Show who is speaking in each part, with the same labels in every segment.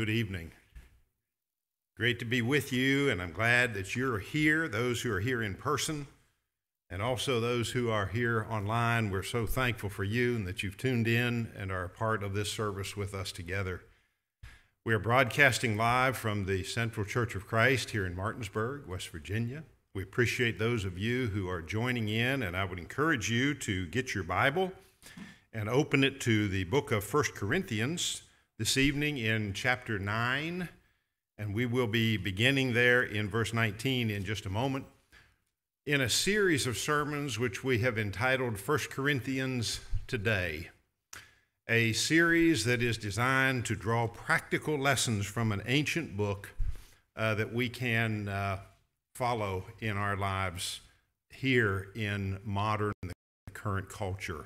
Speaker 1: good evening. Great to be with you, and I'm glad that you're here, those who are here in person, and also those who are here online. We're so thankful for you and that you've tuned in and are a part of this service with us together. We are broadcasting live from the Central Church of Christ here in Martinsburg, West Virginia. We appreciate those of you who are joining in, and I would encourage you to get your Bible and open it to the book of First Corinthians this evening in chapter 9, and we will be beginning there in verse 19 in just a moment. In a series of sermons which we have entitled First Corinthians Today, a series that is designed to draw practical lessons from an ancient book uh, that we can uh, follow in our lives here in modern the current culture.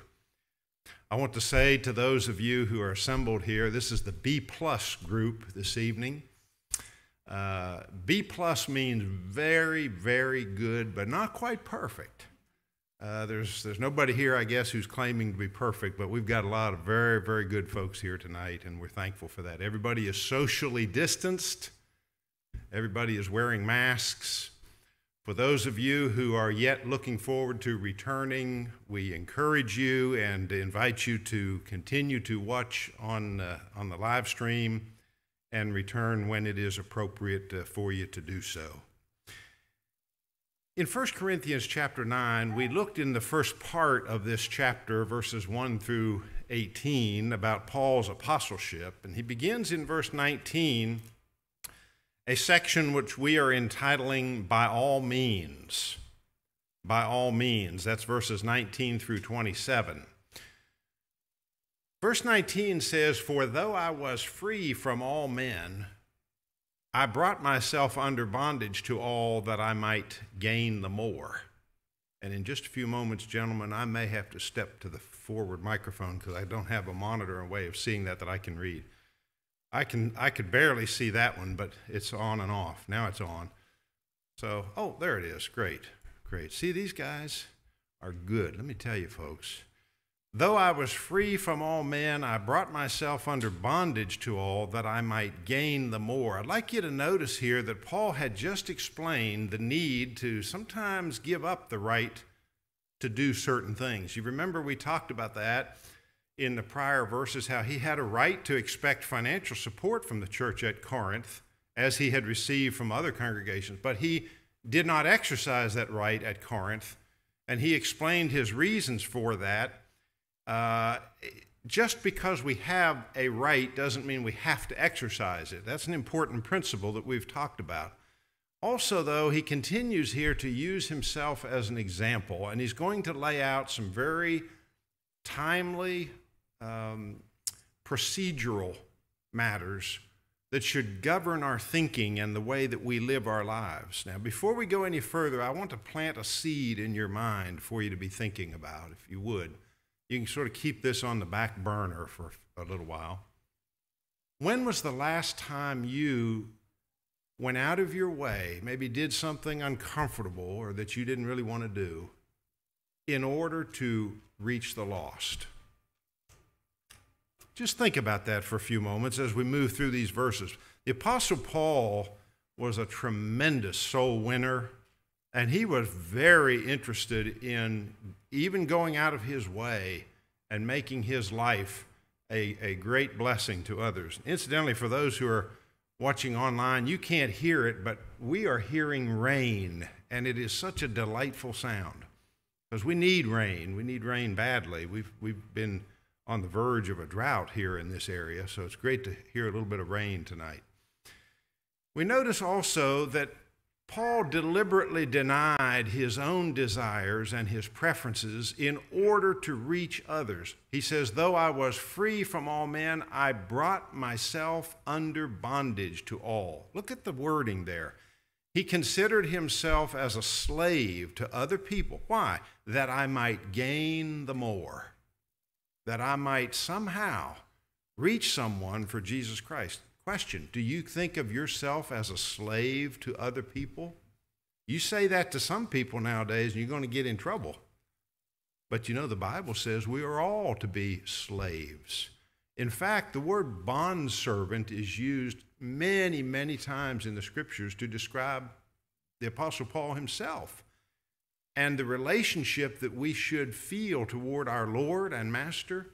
Speaker 1: I want to say to those of you who are assembled here, this is the B plus group this evening. Uh, B plus means very, very good, but not quite perfect. Uh, there's, there's nobody here, I guess, who's claiming to be perfect, but we've got a lot of very, very good folks here tonight, and we're thankful for that. Everybody is socially distanced, everybody is wearing masks. For those of you who are yet looking forward to returning, we encourage you and invite you to continue to watch on, uh, on the live stream and return when it is appropriate uh, for you to do so. In 1 Corinthians chapter 9, we looked in the first part of this chapter, verses 1 through 18, about Paul's apostleship. And he begins in verse 19 a section which we are entitling By All Means. By All Means. That's verses 19 through 27. Verse 19 says, For though I was free from all men, I brought myself under bondage to all that I might gain the more. And in just a few moments, gentlemen, I may have to step to the forward microphone because I don't have a monitor and way of seeing that that I can read. I can I could barely see that one, but it's on and off. Now it's on. So, oh, there it is. Great. Great. See, these guys are good. Let me tell you, folks. Though I was free from all men, I brought myself under bondage to all that I might gain the more. I'd like you to notice here that Paul had just explained the need to sometimes give up the right to do certain things. You remember we talked about that in the prior verses how he had a right to expect financial support from the church at Corinth as he had received from other congregations, but he did not exercise that right at Corinth, and he explained his reasons for that. Uh, just because we have a right doesn't mean we have to exercise it. That's an important principle that we've talked about. Also, though, he continues here to use himself as an example, and he's going to lay out some very timely um, procedural matters that should govern our thinking and the way that we live our lives. Now, before we go any further, I want to plant a seed in your mind for you to be thinking about, if you would. You can sort of keep this on the back burner for a little while. When was the last time you went out of your way, maybe did something uncomfortable or that you didn't really want to do, in order to reach the lost? Just think about that for a few moments as we move through these verses. The Apostle Paul was a tremendous soul winner, and he was very interested in even going out of his way and making his life a, a great blessing to others. Incidentally, for those who are watching online, you can't hear it, but we are hearing rain, and it is such a delightful sound because we need rain. We need rain badly. We've, we've been on the verge of a drought here in this area, so it's great to hear a little bit of rain tonight. We notice also that Paul deliberately denied his own desires and his preferences in order to reach others. He says, Though I was free from all men, I brought myself under bondage to all. Look at the wording there. He considered himself as a slave to other people. Why? That I might gain the more that I might somehow reach someone for Jesus Christ. Question Do you think of yourself as a slave to other people? You say that to some people nowadays, and you're going to get in trouble. But you know, the Bible says we are all to be slaves. In fact, the word bondservant is used many, many times in the scriptures to describe the Apostle Paul himself and the relationship that we should feel toward our Lord and Master,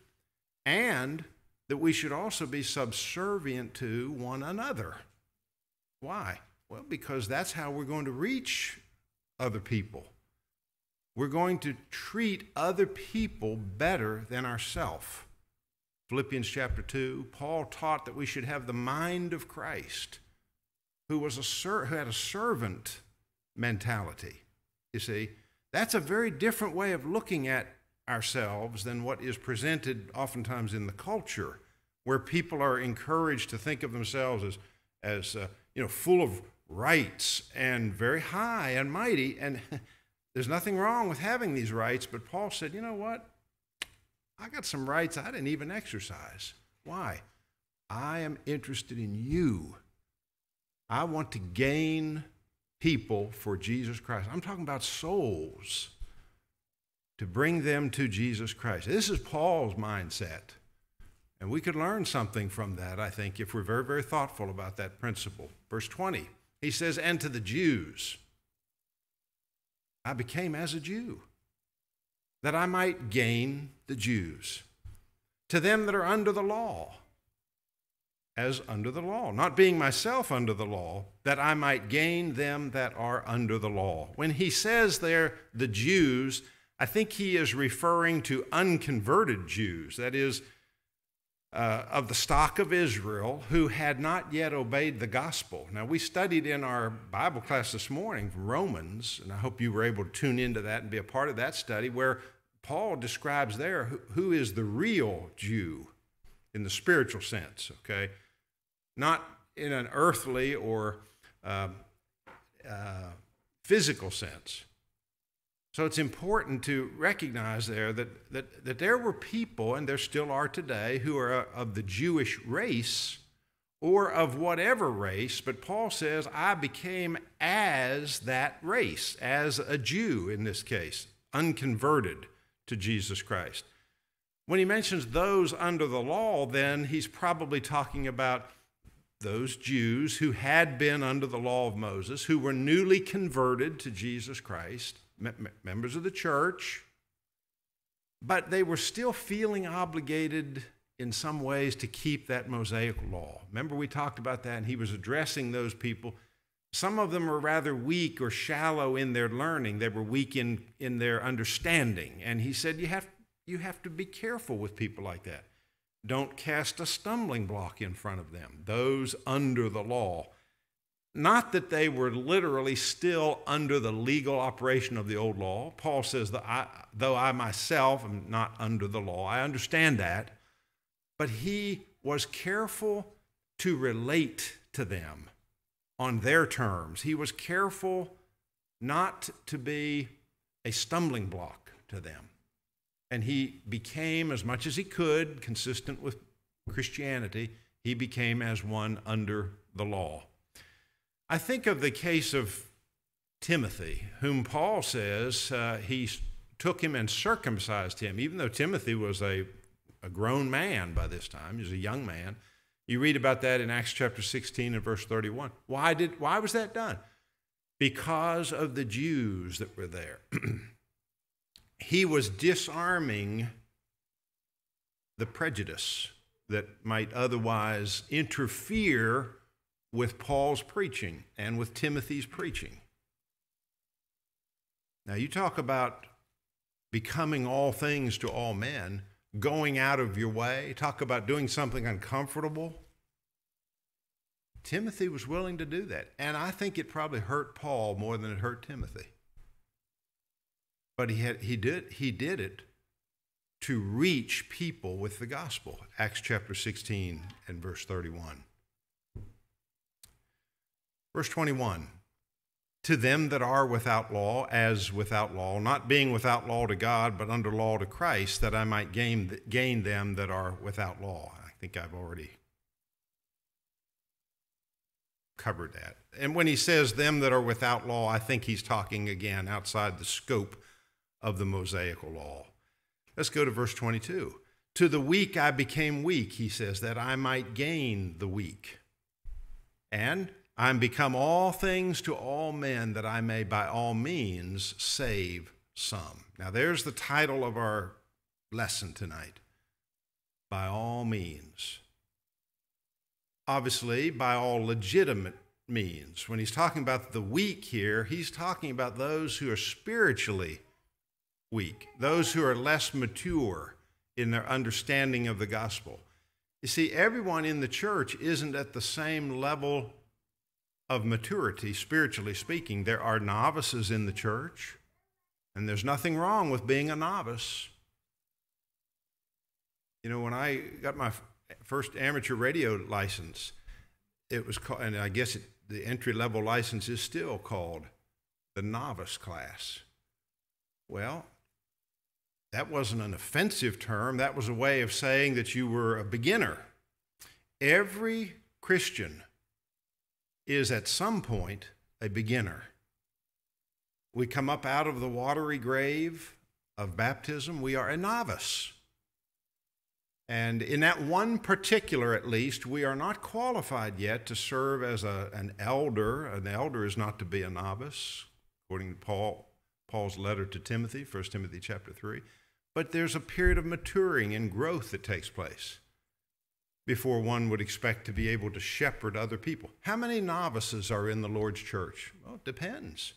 Speaker 1: and that we should also be subservient to one another. Why? Well, because that's how we're going to reach other people. We're going to treat other people better than ourselves. Philippians chapter 2, Paul taught that we should have the mind of Christ, who, was a who had a servant mentality. You see, that's a very different way of looking at ourselves than what is presented oftentimes in the culture, where people are encouraged to think of themselves as, as uh, you know, full of rights and very high and mighty. And there's nothing wrong with having these rights, but Paul said, you know what? I got some rights I didn't even exercise. Why? I am interested in you. I want to gain people for Jesus Christ. I'm talking about souls to bring them to Jesus Christ. This is Paul's mindset. And we could learn something from that, I think, if we're very, very thoughtful about that principle. Verse 20, he says, And to the Jews, I became as a Jew that I might gain the Jews. To them that are under the law, as under the law, not being myself under the law, that I might gain them that are under the law. When he says there, the Jews, I think he is referring to unconverted Jews, that is, uh, of the stock of Israel who had not yet obeyed the gospel. Now, we studied in our Bible class this morning Romans, and I hope you were able to tune into that and be a part of that study, where Paul describes there who, who is the real Jew in the spiritual sense, okay? Not in an earthly or uh, uh, physical sense. So it's important to recognize there that, that, that there were people, and there still are today, who are of the Jewish race or of whatever race, but Paul says, I became as that race, as a Jew in this case, unconverted to Jesus Christ. When he mentions those under the law, then he's probably talking about those Jews who had been under the law of Moses, who were newly converted to Jesus Christ members of the church, but they were still feeling obligated in some ways to keep that Mosaic law. Remember, we talked about that, and he was addressing those people. Some of them were rather weak or shallow in their learning, they were weak in, in their understanding. And he said, you have, you have to be careful with people like that. Don't cast a stumbling block in front of them, those under the law. Not that they were literally still under the legal operation of the old law. Paul says that I, though I myself am not under the law, I understand that. But he was careful to relate to them on their terms. He was careful not to be a stumbling block to them. And he became, as much as he could, consistent with Christianity, he became as one under the law. I think of the case of Timothy, whom Paul says uh, he took him and circumcised him, even though Timothy was a, a grown man by this time, he was a young man. You read about that in Acts chapter 16 and verse 31. Why, did, why was that done? Because of the Jews that were there. he was disarming the prejudice that might otherwise interfere with Paul's preaching and with Timothy's preaching. Now, you talk about becoming all things to all men, going out of your way, talk about doing something uncomfortable. Timothy was willing to do that. And I think it probably hurt Paul more than it hurt Timothy. But he, had, he, did, he did it to reach people with the gospel. Acts chapter 16 and verse 31. Verse 21 To them that are without law, as without law, not being without law to God, but under law to Christ, that I might gain, gain them that are without law. I think I've already covered that. And when he says them that are without law, I think he's talking again outside the scope of the Mosaical law. Let's go to verse 22. To the weak I became weak, he says, that I might gain the weak. And I'm become all things to all men, that I may by all means save some. Now, there's the title of our lesson tonight. By all means. Obviously, by all legitimate means. When he's talking about the weak here, he's talking about those who are spiritually weak, those who are less mature in their understanding of the gospel. You see, everyone in the church isn't at the same level of maturity, spiritually speaking. There are novices in the church, and there's nothing wrong with being a novice. You know, when I got my first amateur radio license, it was called, and I guess it, the entry level license is still called the novice class. Well, that wasn't an offensive term, that was a way of saying that you were a beginner. Every Christian is at some point a beginner. We come up out of the watery grave of baptism, we are a novice. And in that one particular, at least, we are not qualified yet to serve as a, an elder. An elder is not to be a novice, according to Paul, Paul's letter to Timothy, 1 Timothy chapter 3. But there's a period of maturing and growth that takes place before one would expect to be able to shepherd other people. How many novices are in the Lord's church? Well, it depends.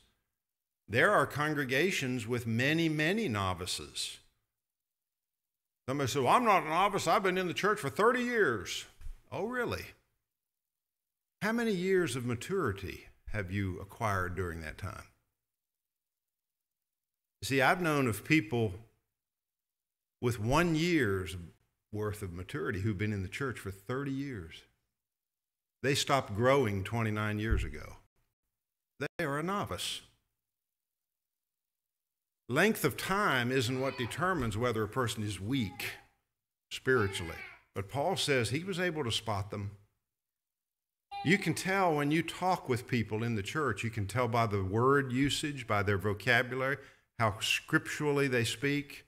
Speaker 1: There are congregations with many, many novices. Somebody said, Well, I'm not a novice. I've been in the church for 30 years. Oh, really? How many years of maturity have you acquired during that time? See, I've known of people with one year's worth of maturity who've been in the church for 30 years. They stopped growing 29 years ago. They are a novice. Length of time isn't what determines whether a person is weak spiritually. But Paul says he was able to spot them. You can tell when you talk with people in the church, you can tell by the word usage, by their vocabulary, how scripturally they speak,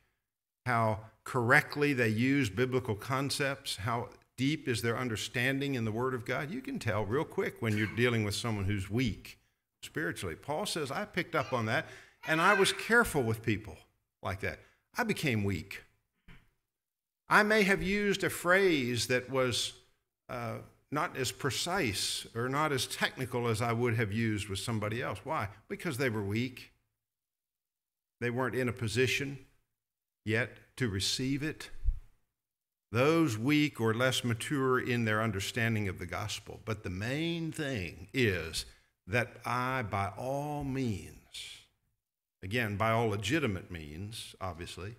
Speaker 1: how correctly they use biblical concepts, how deep is their understanding in the Word of God. You can tell real quick when you're dealing with someone who's weak spiritually. Paul says, I picked up on that and I was careful with people like that. I became weak. I may have used a phrase that was uh, not as precise or not as technical as I would have used with somebody else. Why? Because they were weak. They weren't in a position yet to receive it. Those weak or less mature in their understanding of the gospel. But the main thing is that I, by all means, again, by all legitimate means, obviously,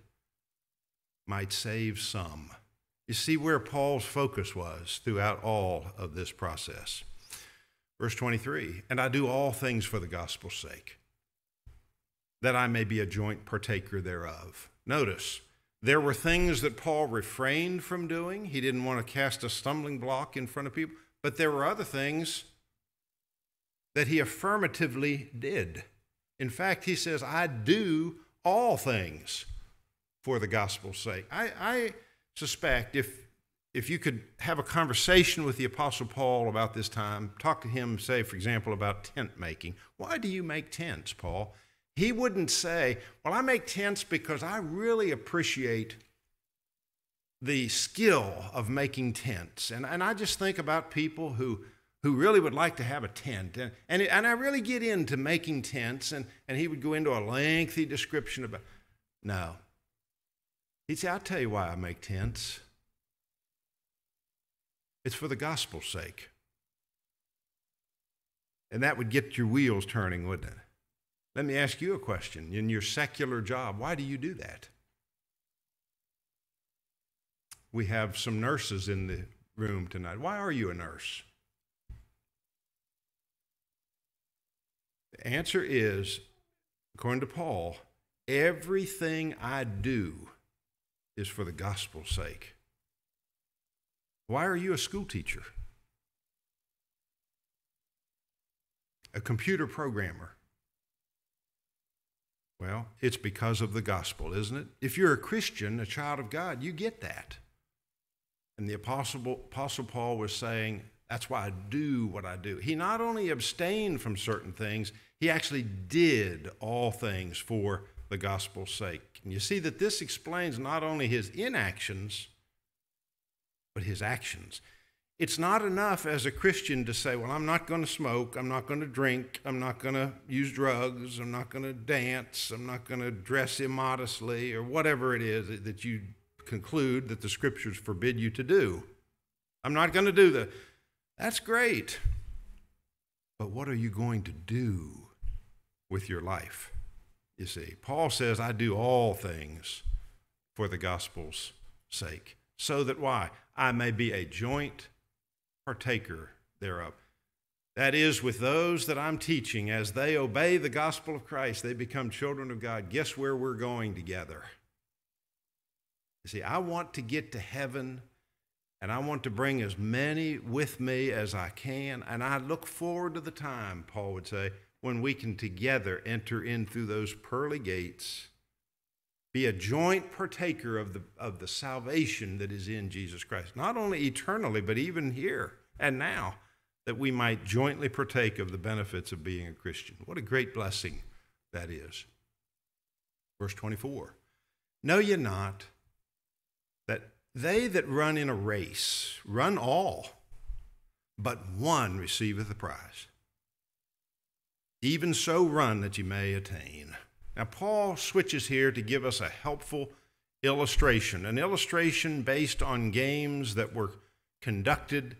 Speaker 1: might save some. You see where Paul's focus was throughout all of this process. Verse 23 And I do all things for the gospel's sake, that I may be a joint partaker thereof. Notice, there were things that Paul refrained from doing. He didn't want to cast a stumbling block in front of people, but there were other things that he affirmatively did. In fact, he says, I do all things for the gospel's sake. I, I suspect if, if you could have a conversation with the Apostle Paul about this time, talk to him, say, for example, about tent making. Why do you make tents, Paul? He wouldn't say, Well, I make tents because I really appreciate the skill of making tents. And, and I just think about people who who really would like to have a tent. And, and, and I really get into making tents, and, and he would go into a lengthy description about. No. He'd say, I'll tell you why I make tents. It's for the gospel's sake. And that would get your wheels turning, wouldn't it? Let me ask you a question. In your secular job, why do you do that? We have some nurses in the room tonight. Why are you a nurse? The answer is, according to Paul, everything I do is for the gospel's sake. Why are you a school teacher? A computer programmer? Well, it's because of the gospel, isn't it? If you're a Christian, a child of God, you get that. And the Apostle, Apostle Paul was saying, that's why I do what I do. He not only abstained from certain things, he actually did all things for the gospel's sake. And you see that this explains not only his inactions, but his actions. It's not enough as a Christian to say, well, I'm not going to smoke, I'm not going to drink, I'm not going to use drugs, I'm not going to dance, I'm not going to dress immodestly, or whatever it is that you conclude that the scriptures forbid you to do. I'm not going to do that. That's great. But what are you going to do with your life? You see, Paul says, I do all things for the gospel's sake, so that why? I may be a joint partaker thereof. That is, with those that I'm teaching, as they obey the gospel of Christ, they become children of God. Guess where we're going together? You see, I want to get to heaven and I want to bring as many with me as I can. And I look forward to the time, Paul would say, when we can together enter in through those pearly gates, be a joint partaker of the, of the salvation that is in Jesus Christ, not only eternally, but even here and now, that we might jointly partake of the benefits of being a Christian. What a great blessing that is. Verse 24 Know ye not that they that run in a race run all, but one receiveth the prize. Even so run that ye may attain. Now, Paul switches here to give us a helpful illustration, an illustration based on games that were conducted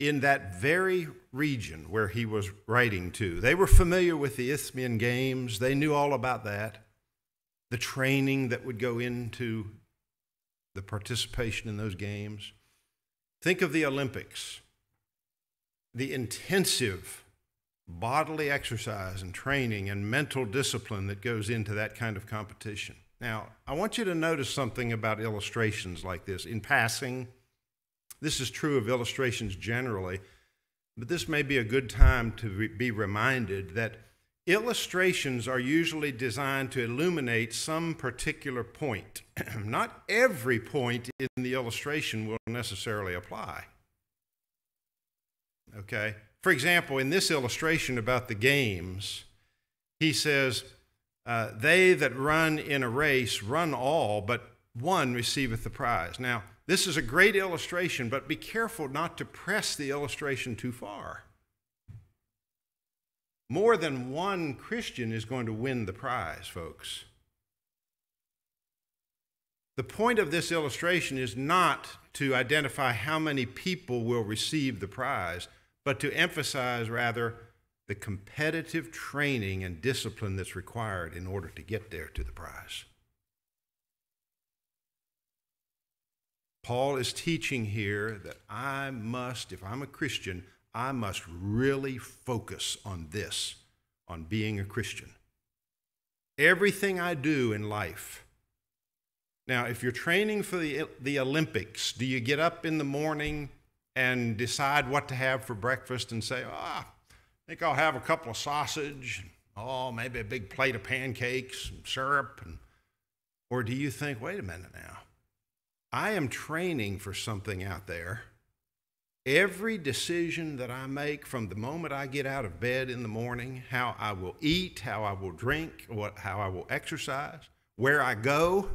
Speaker 1: in that very region where he was writing to. They were familiar with the Isthmian Games, they knew all about that, the training that would go into the participation in those games. Think of the Olympics, the intensive bodily exercise and training and mental discipline that goes into that kind of competition. Now, I want you to notice something about illustrations like this. In passing, this is true of illustrations generally, but this may be a good time to be reminded that illustrations are usually designed to illuminate some particular point. Not every point in the illustration will necessarily apply. Okay? For example, in this illustration about the games, he says, uh, They that run in a race run all, but one receiveth the prize. Now, this is a great illustration, but be careful not to press the illustration too far. More than one Christian is going to win the prize, folks. The point of this illustration is not to identify how many people will receive the prize but to emphasize rather the competitive training and discipline that's required in order to get there to the prize. Paul is teaching here that I must, if I'm a Christian, I must really focus on this, on being a Christian. Everything I do in life. Now, if you're training for the, the Olympics, do you get up in the morning and decide what to have for breakfast and say, ah, oh, I think I'll have a couple of sausage, oh, maybe a big plate of pancakes and syrup, and, or do you think, wait a minute now, I am training for something out there. Every decision that I make from the moment I get out of bed in the morning, how I will eat, how I will drink, what, how I will exercise, where I go,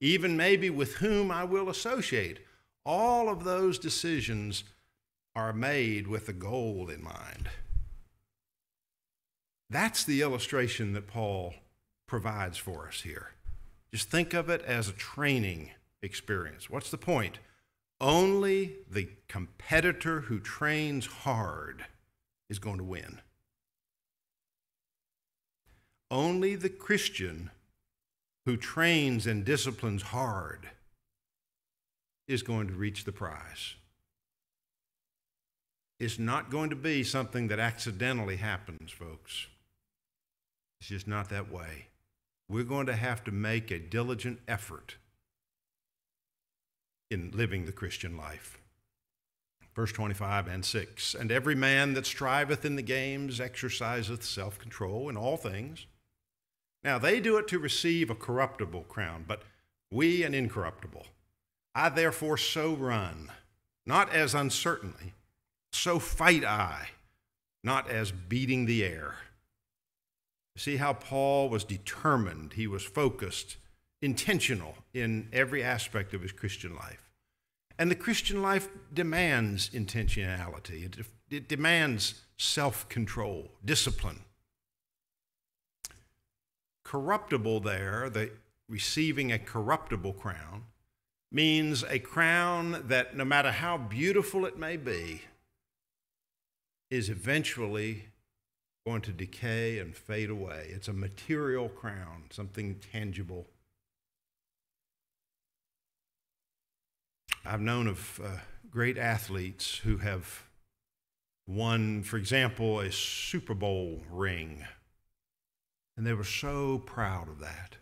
Speaker 1: even maybe with whom I will associate, all of those decisions are made with a goal in mind. That's the illustration that Paul provides for us here. Just think of it as a training experience. What's the point? Only the competitor who trains hard is going to win. Only the Christian who trains and disciplines hard is going to reach the prize. It's not going to be something that accidentally happens, folks. It's just not that way. We're going to have to make a diligent effort in living the Christian life. Verse 25 and 6 And every man that striveth in the games exerciseth self control in all things. Now, they do it to receive a corruptible crown, but we an incorruptible. I therefore so run, not as uncertainly, so fight I, not as beating the air. See how Paul was determined, he was focused, intentional in every aspect of his Christian life. And the Christian life demands intentionality, it, it demands self control, discipline. Corruptible, there, the receiving a corruptible crown, means a crown that, no matter how beautiful it may be, is eventually going to decay and fade away. It's a material crown, something tangible. I've known of uh, great athletes who have won, for example, a Super Bowl ring, and they were so proud of that.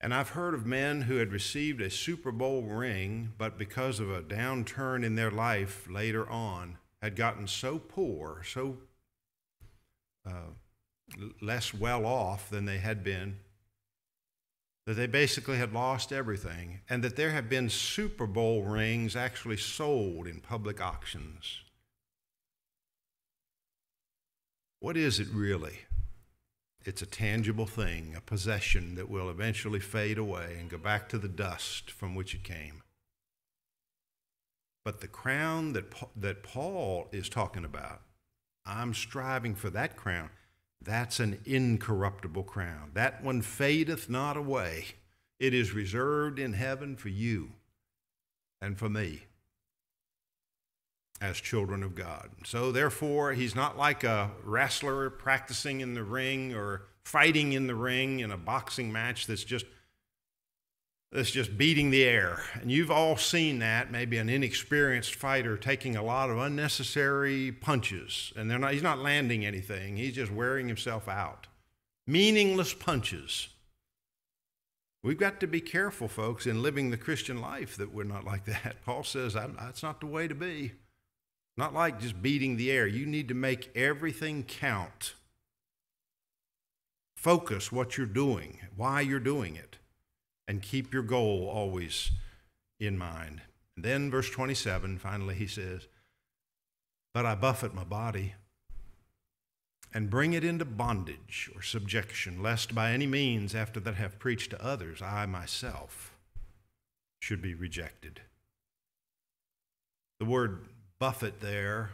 Speaker 1: And I've heard of men who had received a Super Bowl ring, but because of a downturn in their life later on, had gotten so poor, so uh, less well off than they had been, that they basically had lost everything, and that there have been Super Bowl rings actually sold in public auctions. What is it really? It's a tangible thing, a possession that will eventually fade away and go back to the dust from which it came. But the crown that, that Paul is talking about, I'm striving for that crown. That's an incorruptible crown. That one fadeth not away. It is reserved in heaven for you and for me as children of God. So, therefore, he's not like a wrestler practicing in the ring or fighting in the ring in a boxing match that's just that's just beating the air. And you've all seen that, maybe an inexperienced fighter taking a lot of unnecessary punches, and they're not, he's not landing anything, he's just wearing himself out. Meaningless punches. We've got to be careful, folks, in living the Christian life that we're not like that. Paul says that's not the way to be. Not like just beating the air. You need to make everything count. Focus what you're doing, why you're doing it and keep your goal always in mind. And then, verse 27, finally, he says, But I buffet my body and bring it into bondage or subjection, lest by any means, after that have preached to others, I myself should be rejected. The word buffet there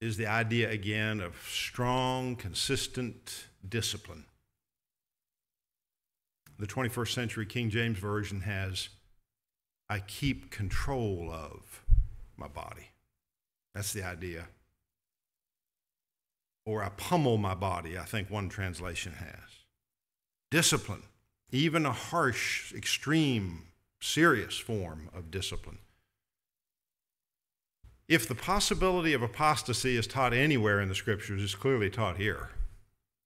Speaker 1: is the idea again of strong, consistent discipline the 21st century King James Version has, I keep control of my body. That's the idea. Or I pummel my body, I think one translation has. Discipline, even a harsh, extreme, serious form of discipline. If the possibility of apostasy is taught anywhere in the scriptures, it's clearly taught here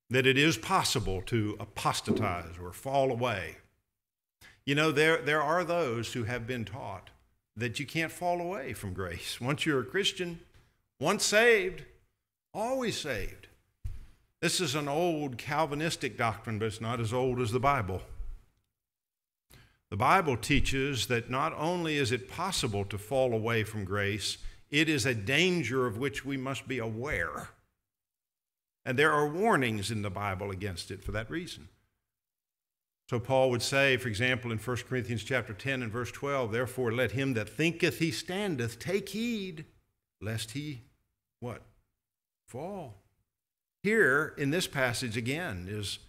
Speaker 1: that it is possible to apostatize or fall away. You know, there, there are those who have been taught that you can't fall away from grace. Once you're a Christian, once saved, always saved. This is an old Calvinistic doctrine, but it's not as old as the Bible. The Bible teaches that not only is it possible to fall away from grace, it is a danger of which we must be aware. And there are warnings in the Bible against it for that reason. So Paul would say, for example, in 1 Corinthians chapter 10 and verse 12, therefore let him that thinketh he standeth take heed lest he what? Fall. Here in this passage again is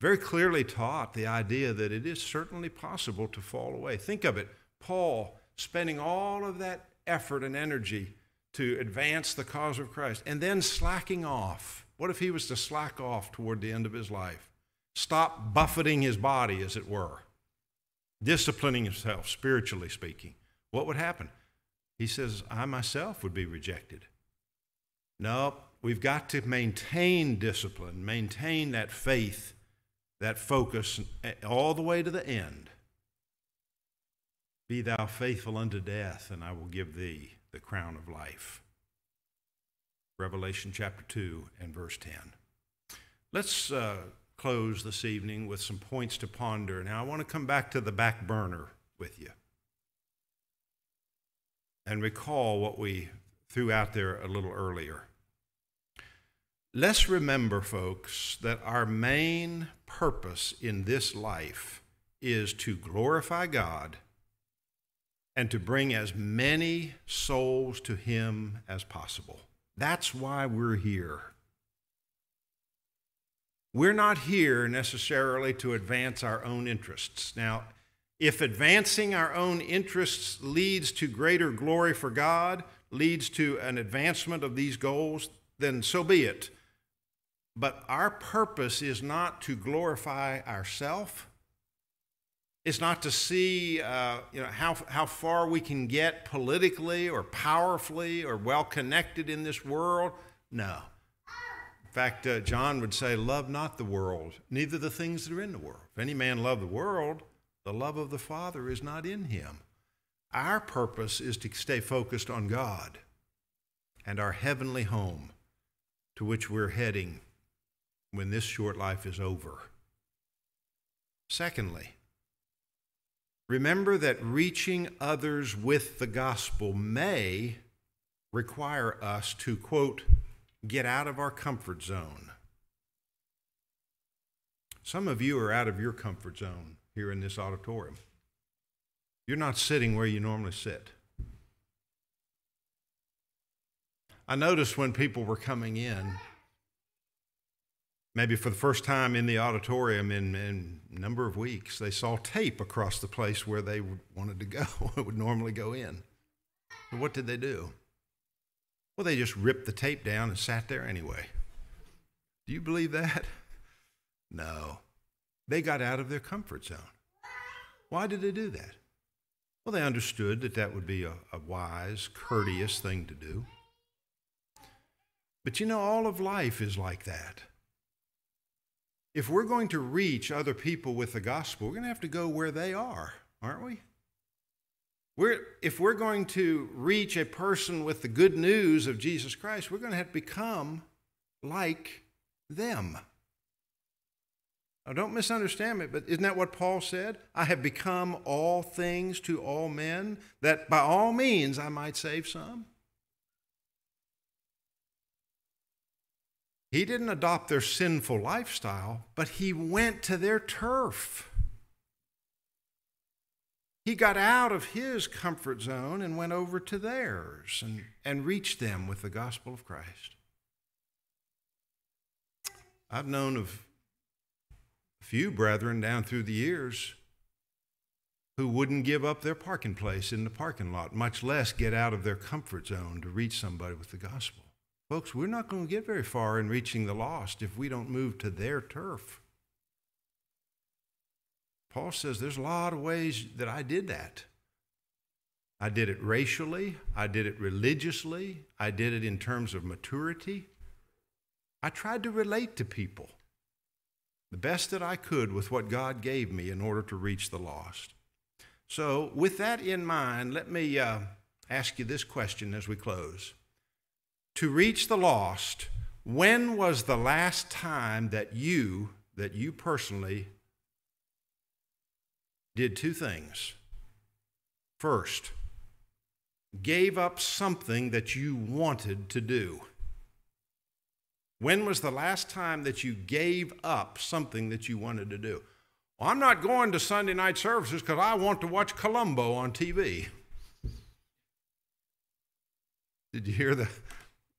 Speaker 1: very clearly taught the idea that it is certainly possible to fall away. Think of it. Paul spending all of that effort and energy to advance the cause of Christ and then slacking off what if he was to slack off toward the end of his life? Stop buffeting his body, as it were, disciplining himself, spiritually speaking. What would happen? He says, I myself would be rejected. No, we've got to maintain discipline, maintain that faith, that focus eh, all the way to the end. Be thou faithful unto death, and I will give thee the crown of life. Revelation chapter 2 and verse 10. Let's uh, close this evening with some points to ponder. Now, I want to come back to the back burner with you and recall what we threw out there a little earlier. Let's remember, folks, that our main purpose in this life is to glorify God and to bring as many souls to Him as possible. That's why we're here. We're not here necessarily to advance our own interests. Now, if advancing our own interests leads to greater glory for God, leads to an advancement of these goals, then so be it. But our purpose is not to glorify ourselves. It's not to see uh, you know, how, how far we can get politically or powerfully or well connected in this world. No. In fact, uh, John would say, Love not the world, neither the things that are in the world. If any man love the world, the love of the Father is not in him. Our purpose is to stay focused on God and our heavenly home to which we're heading when this short life is over. Secondly, remember that reaching others with the gospel may require us to, quote, get out of our comfort zone. Some of you are out of your comfort zone here in this auditorium. You're not sitting where you normally sit. I noticed when people were coming in, maybe for the first time in the auditorium in, a number of weeks, they saw tape across the place where they wanted to go, It would normally go in. And what did they do? Well, they just ripped the tape down and sat there anyway. Do you believe that? No. They got out of their comfort zone. Why did they do that? Well, they understood that that would be a, a wise, courteous thing to do. But you know, all of life is like that if we're going to reach other people with the gospel, we're going to have to go where they are, aren't we? We're, if we're going to reach a person with the good news of Jesus Christ, we're going to have to become like them. Now, don't misunderstand me, but isn't that what Paul said? I have become all things to all men, that by all means I might save some. He didn't adopt their sinful lifestyle, but he went to their turf. He got out of his comfort zone and went over to theirs and, and reached them with the gospel of Christ. I've known of a few brethren down through the years who wouldn't give up their parking place in the parking lot, much less get out of their comfort zone to reach somebody with the gospel. Folks, we're not going to get very far in reaching the lost if we don't move to their turf. Paul says there's a lot of ways that I did that. I did it racially, I did it religiously, I did it in terms of maturity. I tried to relate to people the best that I could with what God gave me in order to reach the lost. So, with that in mind, let me uh, ask you this question as we close to reach the lost, when was the last time that you, that you personally, did two things? First, gave up something that you wanted to do. When was the last time that you gave up something that you wanted to do? Well, I'm not going to Sunday night services because I want to watch Columbo on TV. Did you hear the,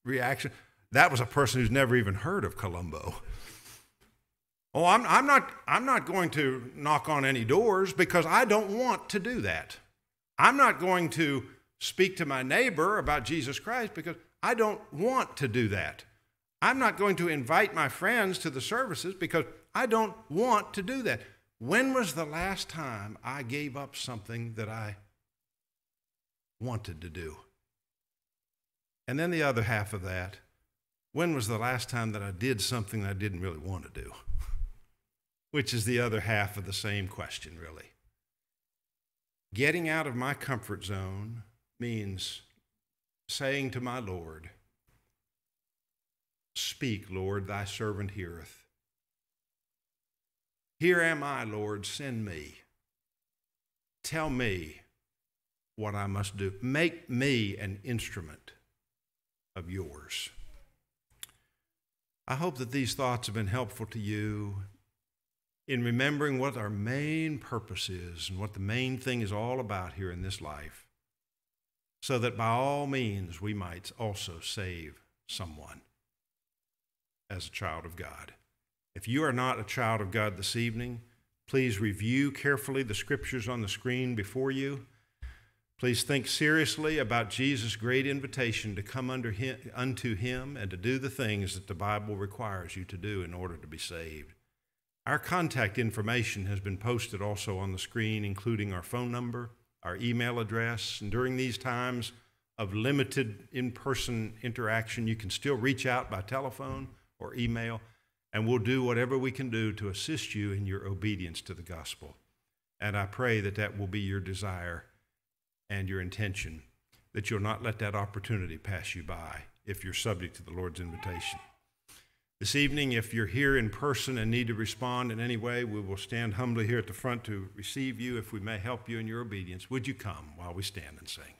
Speaker 1: reaction. That was a person who's never even heard of Columbo. Oh, I'm, I'm, not, I'm not going to knock on any doors because I don't want to do that. I'm not going to speak to my neighbor about Jesus Christ because I don't want to do that. I'm not going to invite my friends to the services because I don't want to do that. When was the last time I gave up something that I wanted to do? And then the other half of that, when was the last time that I did something I didn't really want to do? Which is the other half of the same question, really. Getting out of my comfort zone means saying to my Lord, Speak, Lord, thy servant heareth. Here am I, Lord, send me. Tell me what I must do. Make me an instrument of yours. I hope that these thoughts have been helpful to you in remembering what our main purpose is and what the main thing is all about here in this life, so that by all means we might also save someone as a child of God. If you are not a child of God this evening, please review carefully the scriptures on the screen before you. Please think seriously about Jesus' great invitation to come under him, unto him and to do the things that the Bible requires you to do in order to be saved. Our contact information has been posted also on the screen, including our phone number, our email address, and during these times of limited in person interaction, you can still reach out by telephone or email, and we'll do whatever we can do to assist you in your obedience to the gospel. And I pray that that will be your desire and your intention, that you'll not let that opportunity pass you by if you're subject to the Lord's invitation. This evening, if you're here in person and need to respond in any way, we will stand humbly here at the front to receive you. If we may help you in your obedience, would you come while we stand and sing?